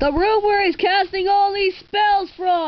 The room where he's casting all these spells from!